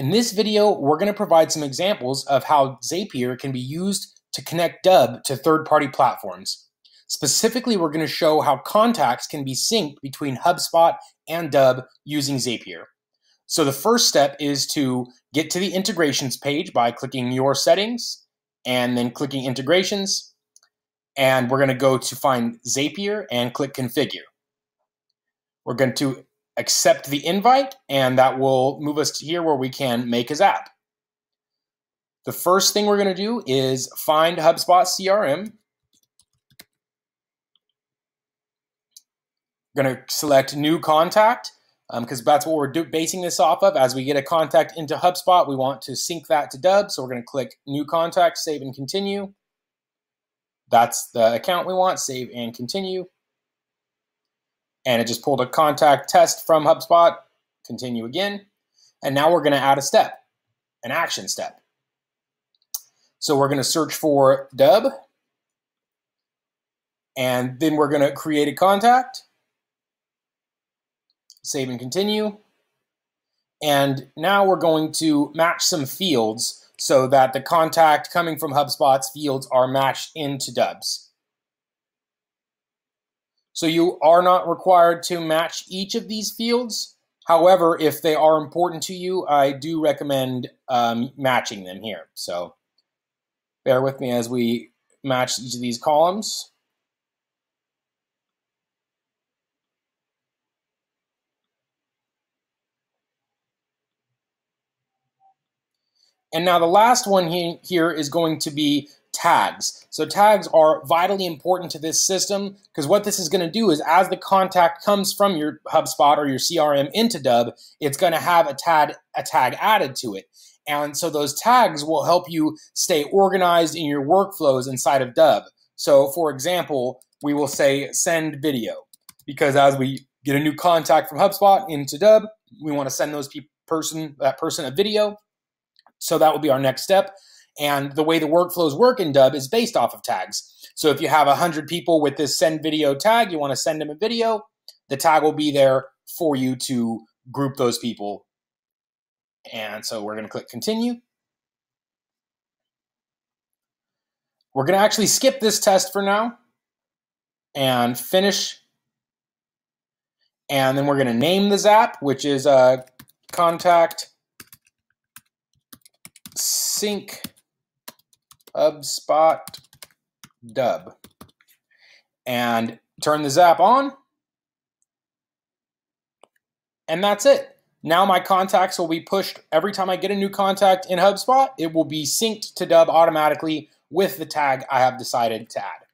In this video, we're going to provide some examples of how Zapier can be used to connect Dubb to third-party platforms. Specifically, we're going to show how contacts can be synced between HubSpot and Dubb using Zapier. So the first step is to get to the integrations page by clicking Your Settings and then clicking Integrations. And we're going to go to find Zapier and click Configure. We're going to accept the invite, and that will move us to here where we can make his app. The first thing we're going to do is find HubSpot CRM. We're going to select New Contact because um, that's what we're basing this off of. As we get a contact into HubSpot, we want to sync that to Dubb. So we're going to click New Contact, Save and Continue. That's the account we want, Save and Continue and it just pulled a contact test from HubSpot. Continue again. And now we're going to add a step, an action step. So we're going to search for Dubb. And then we're going to create a contact. Save and continue. And now we're going to match some fields so that the contact coming from HubSpot's fields are matched into Dubb's. So you are not required to match each of these fields. However, if they are important to you, I do recommend um, matching them here. So bear with me as we match each of these columns. And now the last one he here is going to be tags. So tags are vitally important to this system because what this is going to do is as the contact comes from your HubSpot or your CRM into Dubb, it's going to have a tag, a tag added to it. And so those tags will help you stay organized in your workflows inside of Dubb. So for example, we will say send video because as we get a new contact from HubSpot into Dubb, we want to send those person that person a video. So that will be our next step. And the way the workflows work in Dubb is based off of tags. So if you have 100 people with this send video tag, you want to send them a video, the tag will be there for you to group those people. And so we're going to click continue. We're going to actually skip this test for now and finish. And then we're going to name the Zap, which is a uh, contact sync HubSpot Dubb. And turn the Zap on. And that's it. Now my contacts will be pushed every time I get a new contact in HubSpot. It will be synced to Dubb automatically with the tag I have decided to add.